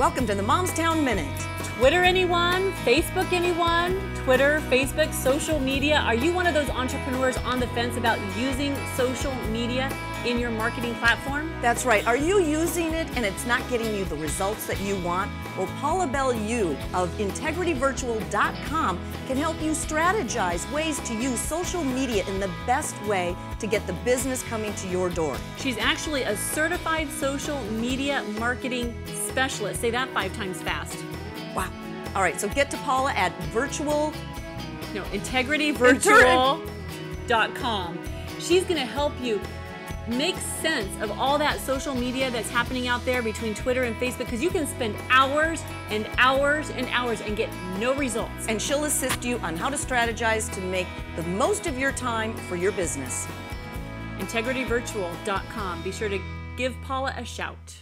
Welcome to the Momstown Minute. Twitter anyone? Facebook anyone? Twitter, Facebook, social media? Are you one of those entrepreneurs on the fence about using social media in your marketing platform? That's right. Are you using it and it's not getting you the results that you want? Well, Paula Bellew of integrityvirtual.com can help you strategize ways to use social media in the best way to get the business coming to your door. She's actually a certified social media marketing specialist. Say that five times fast. Wow. All right, so get to Paula at virtual. No, integrityvirtual.com. She's going to help you make sense of all that social media that's happening out there between Twitter and Facebook because you can spend hours and hours and hours and get no results. And she'll assist you on how to strategize to make the most of your time for your business. IntegrityVirtual.com. Be sure to give Paula a shout.